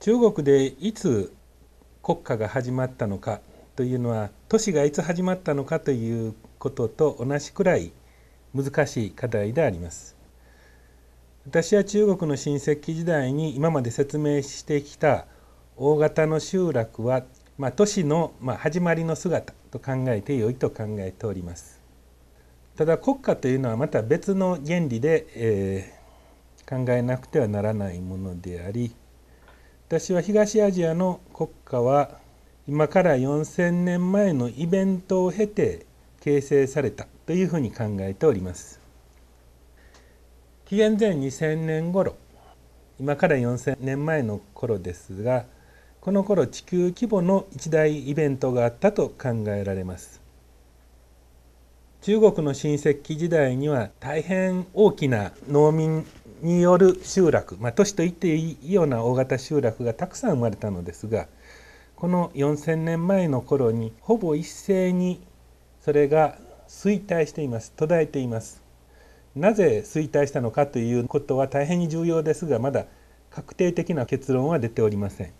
中国でいつ国家が始まったのかというのは都市がいつ始まったのかということと同じくらい難しい課題であります。私は中国の新石器時代に今まで説明してきた大型の集落は、まあ、都市の、まあ、始まりの姿と考えてよいと考えております。ただ国家というのはまた別の原理で、えー、考えなくてはならないものであり私は東アジアの国家は今から4,000年前のイベントを経て形成されたというふうに考えております。紀元前2000年頃今から4,000年前の頃ですがこの頃地球規模の一大イベントがあったと考えられます。中国の新石器時代には大変大きな農民による集落、まあ、都市と言っていいような大型集落がたくさん生まれたのですがこの4,000年前の頃にほぼ一斉にそれが衰退しています。途絶えています。なぜ衰退したのかということは大変に重要ですがまだ確定的な結論は出ておりません。